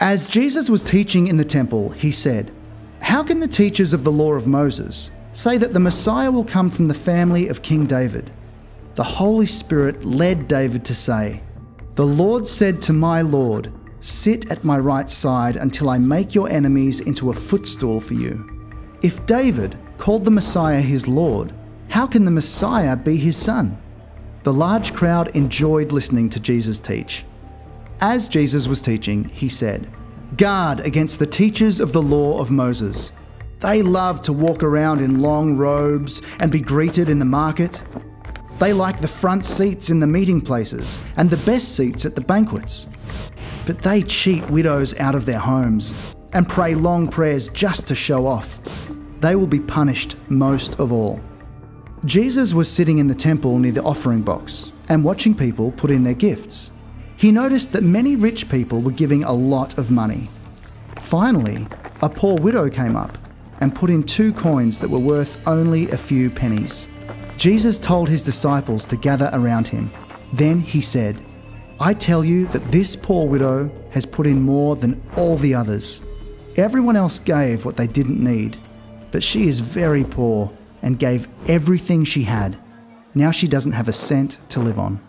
As Jesus was teaching in the temple, he said, How can the teachers of the law of Moses say that the Messiah will come from the family of King David? The Holy Spirit led David to say, The Lord said to my Lord, Sit at my right side until I make your enemies into a footstool for you. If David called the Messiah his Lord, how can the Messiah be his son? The large crowd enjoyed listening to Jesus teach. As Jesus was teaching, he said, Guard against the teachers of the law of Moses. They love to walk around in long robes and be greeted in the market. They like the front seats in the meeting places and the best seats at the banquets. But they cheat widows out of their homes and pray long prayers just to show off. They will be punished most of all. Jesus was sitting in the temple near the offering box and watching people put in their gifts. He noticed that many rich people were giving a lot of money. Finally, a poor widow came up and put in two coins that were worth only a few pennies. Jesus told his disciples to gather around him. Then he said, I tell you that this poor widow has put in more than all the others. Everyone else gave what they didn't need, but she is very poor and gave everything she had. Now she doesn't have a cent to live on.